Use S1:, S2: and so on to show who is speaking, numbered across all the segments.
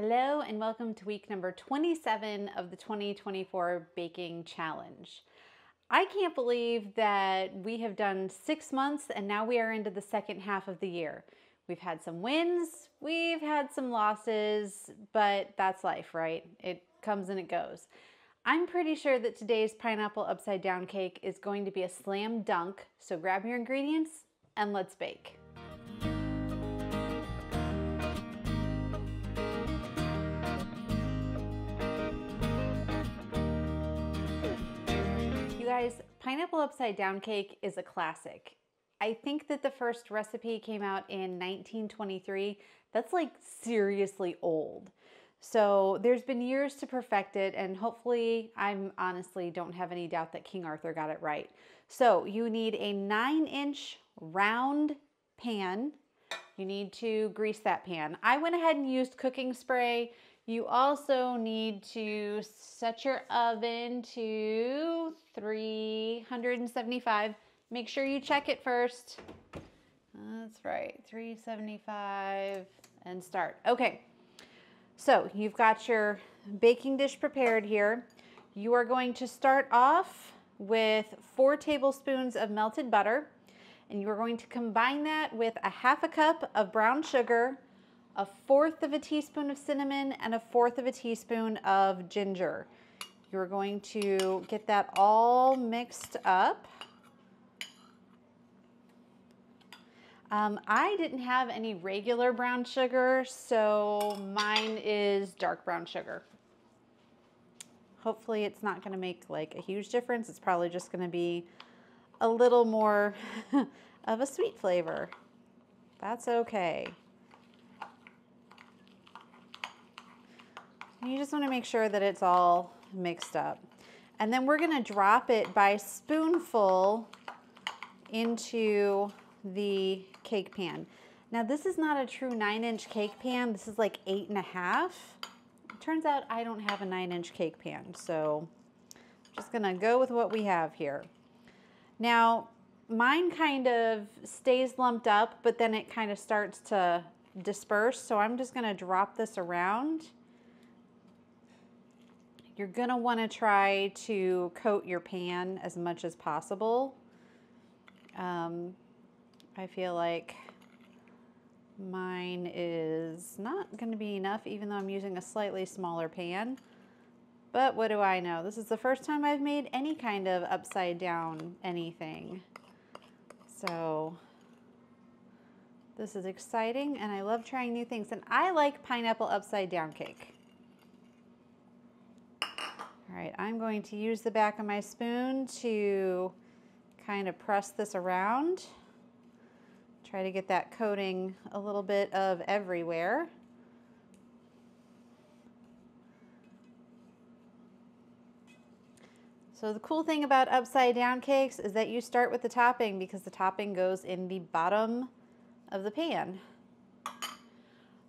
S1: Hello and welcome to week number 27 of the 2024 Baking Challenge. I can't believe that we have done six months and now we are into the second half of the year. We've had some wins, we've had some losses, but that's life, right? It comes and it goes. I'm pretty sure that today's pineapple upside down cake is going to be a slam dunk, so grab your ingredients and let's bake. Guys, pineapple upside down cake is a classic. I think that the first recipe came out in 1923. That's like seriously old. So there's been years to perfect it and hopefully I'm honestly don't have any doubt that King Arthur got it right. So you need a nine inch round pan. You need to grease that pan. I went ahead and used cooking spray. You also need to set your oven to 375. Make sure you check it first. That's right, 375 and start. Okay, so you've got your baking dish prepared here. You are going to start off with four tablespoons of melted butter and you are going to combine that with a half a cup of brown sugar, a fourth of a teaspoon of cinnamon, and a fourth of a teaspoon of ginger. You're going to get that all mixed up. Um, I didn't have any regular brown sugar, so mine is dark brown sugar. Hopefully it's not gonna make like a huge difference. It's probably just gonna be a little more of a sweet flavor. That's okay. You just want to make sure that it's all mixed up. And then we're going to drop it by spoonful into the cake pan. Now this is not a true nine inch cake pan. This is like eight and a half. It turns out I don't have a nine inch cake pan. So I'm just gonna go with what we have here. Now mine kind of stays lumped up, but then it kind of starts to disperse. So I'm just gonna drop this around you're gonna wanna try to coat your pan as much as possible. Um, I feel like mine is not gonna be enough even though I'm using a slightly smaller pan. But what do I know? This is the first time I've made any kind of upside down anything. So this is exciting and I love trying new things. And I like pineapple upside down cake. Right, I'm going to use the back of my spoon to kind of press this around. Try to get that coating a little bit of everywhere. So the cool thing about upside down cakes is that you start with the topping because the topping goes in the bottom of the pan.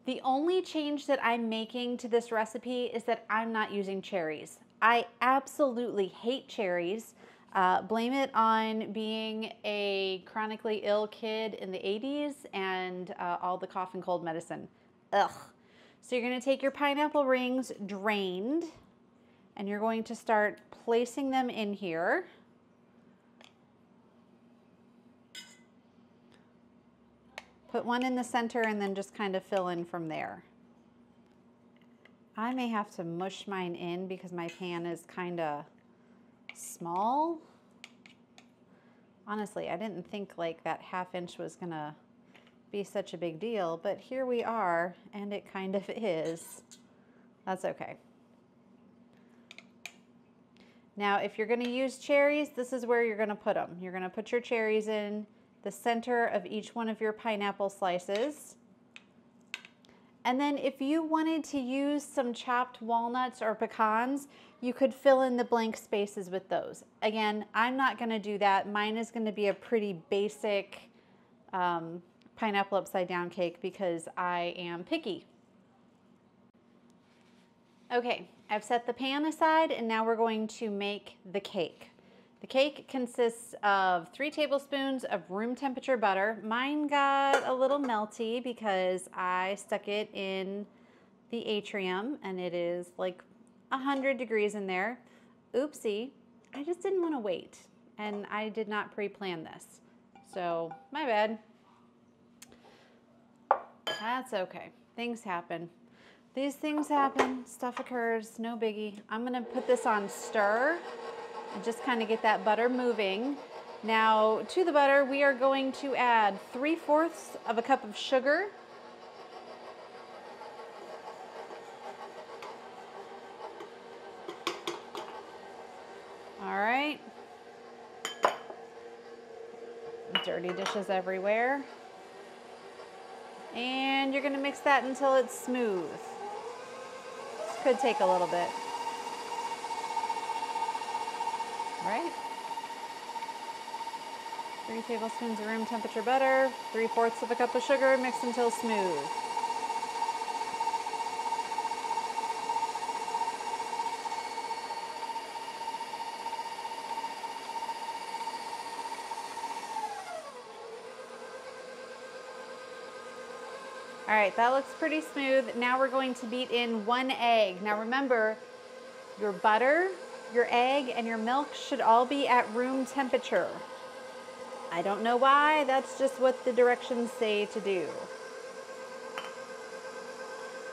S1: The only change that I'm making to this recipe is that I'm not using cherries. I absolutely hate cherries. Uh, blame it on being a chronically ill kid in the 80s and uh, all the cough and cold medicine. Ugh. So you're going to take your pineapple rings drained and you're going to start placing them in here. Put one in the center and then just kind of fill in from there. I may have to mush mine in because my pan is kind of small. Honestly, I didn't think like that half inch was gonna be such a big deal, but here we are and it kind of is. That's okay. Now, if you're gonna use cherries, this is where you're gonna put them. You're gonna put your cherries in the center of each one of your pineapple slices. And then if you wanted to use some chopped walnuts or pecans, you could fill in the blank spaces with those. Again, I'm not gonna do that. Mine is gonna be a pretty basic um, pineapple upside down cake because I am picky. Okay, I've set the pan aside and now we're going to make the cake. The cake consists of three tablespoons of room temperature butter. Mine got a little melty because I stuck it in the atrium and it is like 100 degrees in there. Oopsie, I just didn't want to wait and I did not pre-plan this. So my bad. That's okay. Things happen. These things happen, stuff occurs, no biggie. I'm gonna put this on stir and just kind of get that butter moving. Now to the butter, we are going to add 3 fourths of a cup of sugar All right. Dirty dishes everywhere. And you're gonna mix that until it's smooth. This could take a little bit. Right? Three tablespoons of room temperature butter, three fourths of a cup of sugar, mix until smooth. All right, that looks pretty smooth. Now we're going to beat in one egg. Now remember, your butter, your egg, and your milk should all be at room temperature. I don't know why, that's just what the directions say to do.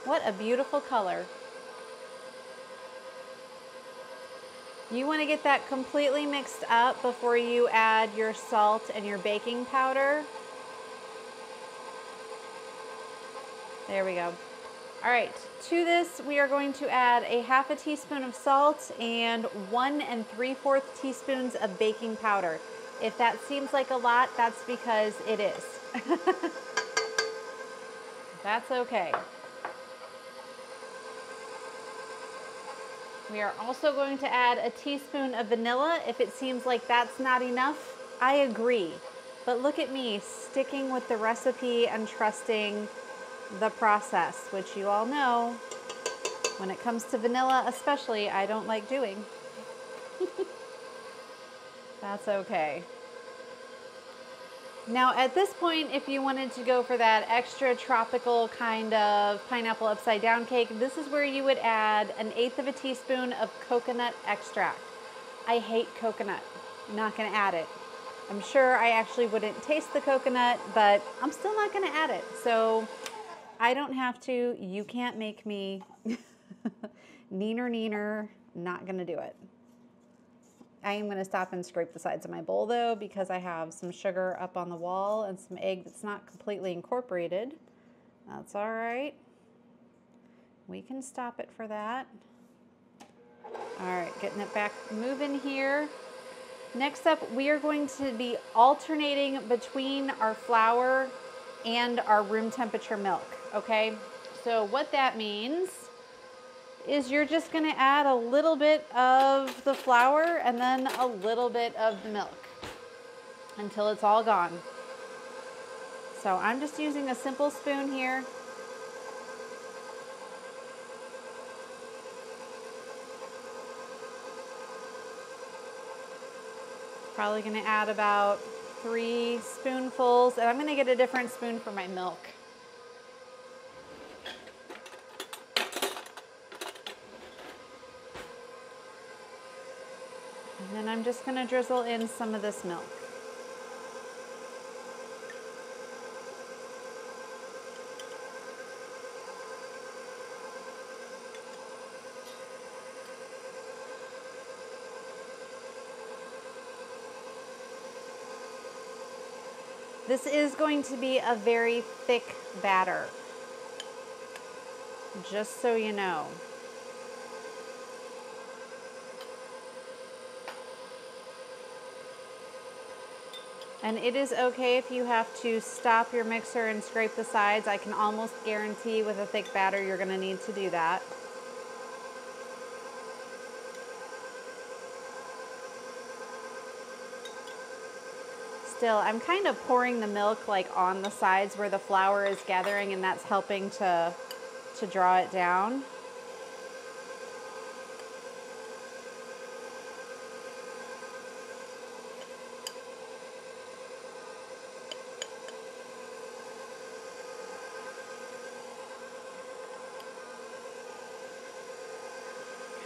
S1: What a beautiful color. You want to get that completely mixed up before you add your salt and your baking powder. There we go. All right, to this we are going to add a half a teaspoon of salt and one and three-fourth teaspoons of baking powder. If that seems like a lot, that's because it is. that's okay. We are also going to add a teaspoon of vanilla. If it seems like that's not enough, I agree. But look at me sticking with the recipe and trusting the process, which you all know, when it comes to vanilla especially, I don't like doing. That's okay. Now at this point, if you wanted to go for that extra tropical kind of pineapple upside down cake, this is where you would add an eighth of a teaspoon of coconut extract. I hate coconut, I'm not gonna add it. I'm sure I actually wouldn't taste the coconut, but I'm still not gonna add it. So I don't have to. You can't make me. neener, neener. Not going to do it. I am going to stop and scrape the sides of my bowl though because I have some sugar up on the wall and some egg that's not completely incorporated. That's all right. We can stop it for that. All right, getting it back moving here. Next up, we are going to be alternating between our flour and our room temperature milk okay? So what that means is you're just gonna add a little bit of the flour and then a little bit of the milk until it's all gone. So I'm just using a simple spoon here. Probably gonna add about three spoonfuls and I'm gonna get a different spoon for my milk. And then I'm just going to drizzle in some of this milk. This is going to be a very thick batter, just so you know. And it is okay if you have to stop your mixer and scrape the sides. I can almost guarantee with a thick batter you're gonna need to do that. Still, I'm kind of pouring the milk like on the sides where the flour is gathering and that's helping to, to draw it down.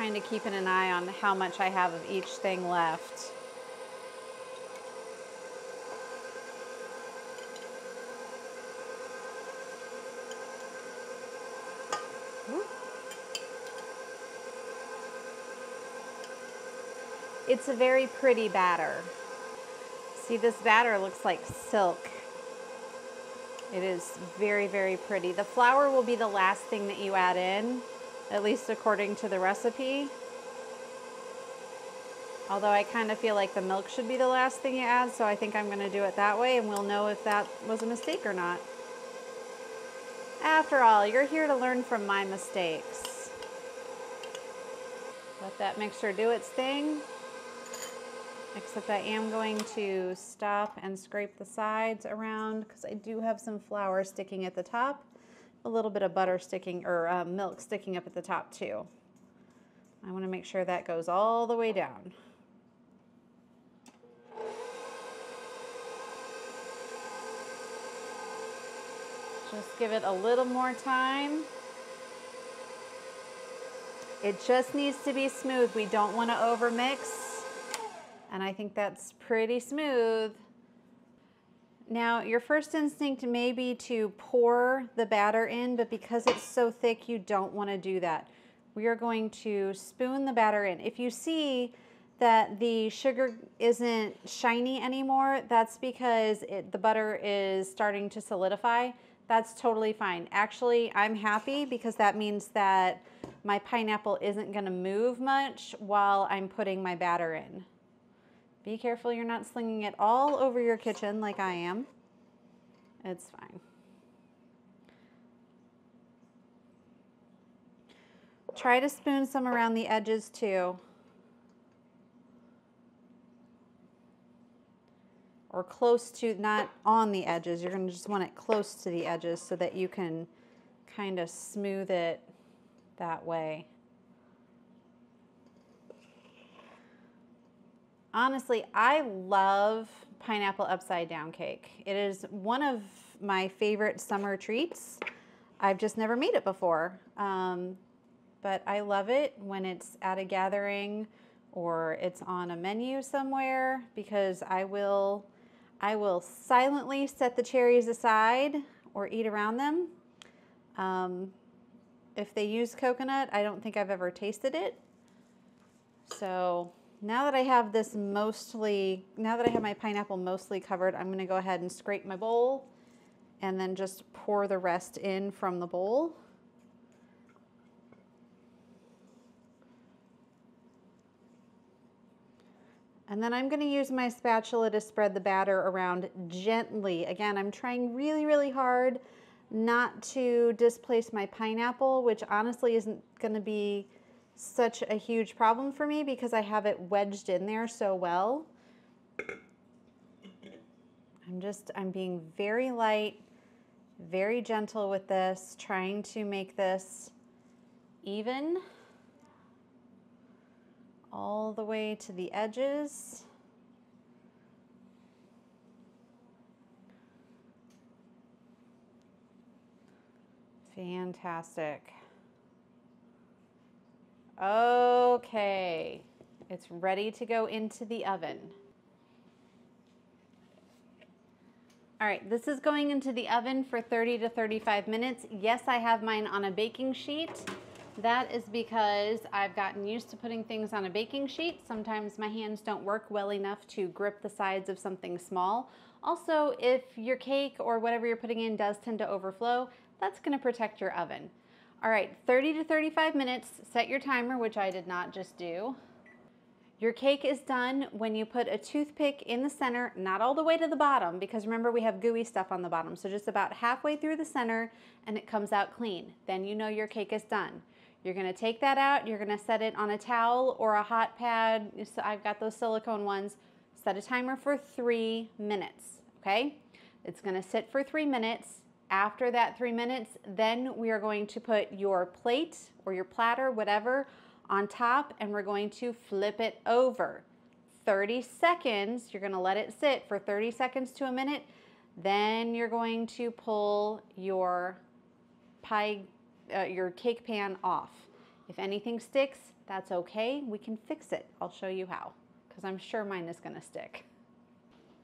S1: Kind of keeping an eye on how much I have of each thing left. It's a very pretty batter. See, this batter looks like silk. It is very, very pretty. The flour will be the last thing that you add in, at least according to the recipe. Although I kind of feel like the milk should be the last thing you add, so I think I'm going to do it that way, and we'll know if that was a mistake or not. After all, you're here to learn from my mistakes. Let that mixture do its thing. Except I am going to stop and scrape the sides around because I do have some flour sticking at the top. A little bit of butter sticking, or uh, milk sticking up at the top too. I want to make sure that goes all the way down. Just give it a little more time. It just needs to be smooth. We don't want to overmix and I think that's pretty smooth. Now, your first instinct may be to pour the batter in, but because it's so thick, you don't want to do that. We are going to spoon the batter in. If you see that the sugar isn't shiny anymore, that's because it, the butter is starting to solidify. That's totally fine. Actually, I'm happy because that means that my pineapple isn't gonna move much while I'm putting my batter in. Be careful you're not slinging it all over your kitchen like I am. It's fine. Try to spoon some around the edges too. Or close to, not on the edges. You're going to just want it close to the edges so that you can kind of smooth it that way. Honestly, I love pineapple upside down cake. It is one of my favorite summer treats. I've just never made it before, um, but I love it when it's at a gathering or it's on a menu somewhere because I will, I will silently set the cherries aside or eat around them. Um, if they use coconut, I don't think I've ever tasted it. So now that I have this mostly, now that I have my pineapple mostly covered, I'm gonna go ahead and scrape my bowl and then just pour the rest in from the bowl. And then I'm gonna use my spatula to spread the batter around gently. Again, I'm trying really, really hard not to displace my pineapple, which honestly isn't gonna be such a huge problem for me because I have it wedged in there so well. I'm just, I'm being very light, very gentle with this, trying to make this even all the way to the edges. Fantastic. Okay, it's ready to go into the oven. All right, this is going into the oven for 30 to 35 minutes. Yes, I have mine on a baking sheet. That is because I've gotten used to putting things on a baking sheet. Sometimes my hands don't work well enough to grip the sides of something small. Also, if your cake or whatever you're putting in does tend to overflow, that's gonna protect your oven. All right, 30 to 35 minutes, set your timer, which I did not just do. Your cake is done when you put a toothpick in the center, not all the way to the bottom, because remember we have gooey stuff on the bottom, so just about halfway through the center and it comes out clean. Then you know your cake is done. You're gonna take that out, you're gonna set it on a towel or a hot pad. So I've got those silicone ones. Set a timer for three minutes, okay? It's gonna sit for three minutes. After that three minutes, then we are going to put your plate or your platter, whatever, on top and we're going to flip it over. 30 seconds, you're gonna let it sit for 30 seconds to a minute. Then you're going to pull your pie, uh, your cake pan off. If anything sticks, that's okay. We can fix it. I'll show you how, because I'm sure mine is gonna stick.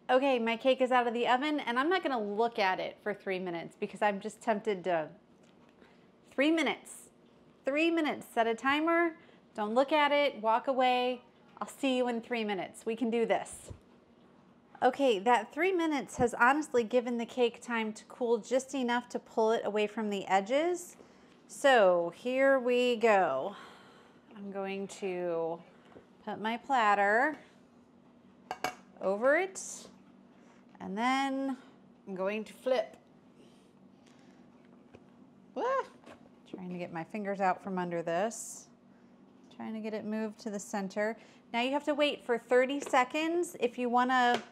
S1: Okay, my cake is out of the oven and I'm not gonna look at it for three minutes because I'm just tempted to, three minutes, three minutes, set a timer, don't look at it, walk away. I'll see you in three minutes. We can do this. Okay, that three minutes has honestly given the cake time to cool just enough to pull it away from the edges. So here we go. I'm going to put my platter over it and then I'm going to flip. Ah, trying to get my fingers out from under this. Trying to get it moved to the center. Now you have to wait for 30 seconds. If you wanna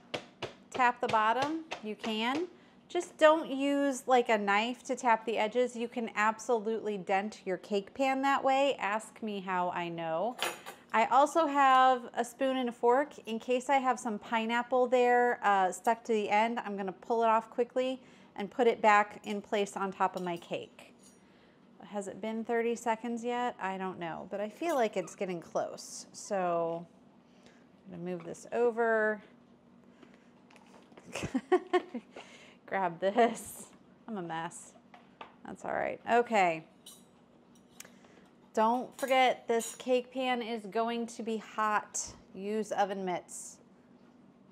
S1: tap the bottom, you can. Just don't use like a knife to tap the edges. You can absolutely dent your cake pan that way. Ask me how I know. I also have a spoon and a fork in case I have some pineapple there uh, stuck to the end. I'm gonna pull it off quickly and put it back in place on top of my cake. Has it been 30 seconds yet? I don't know, but I feel like it's getting close. So I'm gonna move this over. Grab this. I'm a mess. That's all right. Okay. Don't forget this cake pan is going to be hot. Use oven mitts.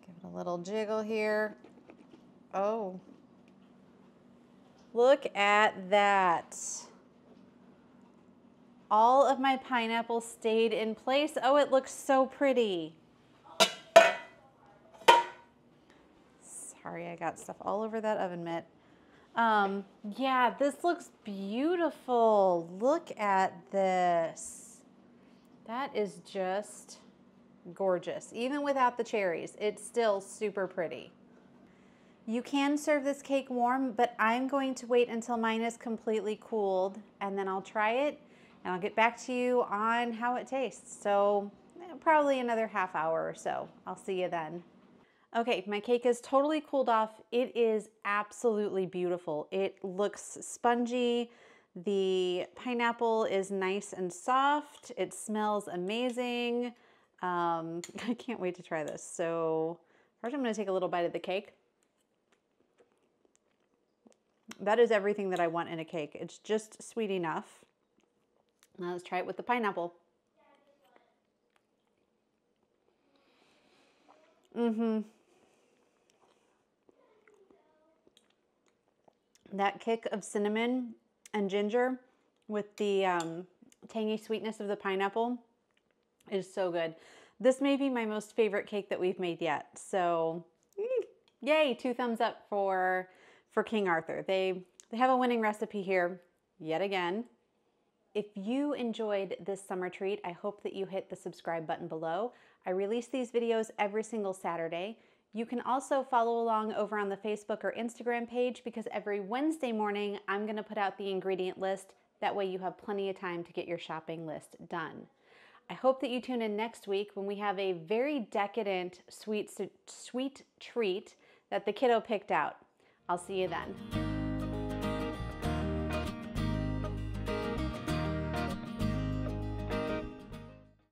S1: Give it a little jiggle here. Oh. Look at that all of my pineapple stayed in place. Oh, it looks so pretty. Sorry, I got stuff all over that oven mitt. Um, yeah, this looks beautiful. Look at this. That is just gorgeous. Even without the cherries, it's still super pretty. You can serve this cake warm, but I'm going to wait until mine is completely cooled and then I'll try it and I'll get back to you on how it tastes. So eh, probably another half hour or so. I'll see you then. Okay, my cake is totally cooled off. It is absolutely beautiful. It looks spongy. The pineapple is nice and soft. It smells amazing. Um, I can't wait to try this. So first I'm gonna take a little bite of the cake. That is everything that I want in a cake. It's just sweet enough. Now let's try it with the pineapple. Mm-hmm. That kick of cinnamon and ginger with the um, tangy sweetness of the pineapple is so good. This may be my most favorite cake that we've made yet. So yay, two thumbs up for, for King Arthur. They, they have a winning recipe here yet again. If you enjoyed this summer treat, I hope that you hit the subscribe button below. I release these videos every single Saturday. You can also follow along over on the Facebook or Instagram page because every Wednesday morning I'm gonna put out the ingredient list. That way you have plenty of time to get your shopping list done. I hope that you tune in next week when we have a very decadent sweet, sweet treat that the kiddo picked out. I'll see you then.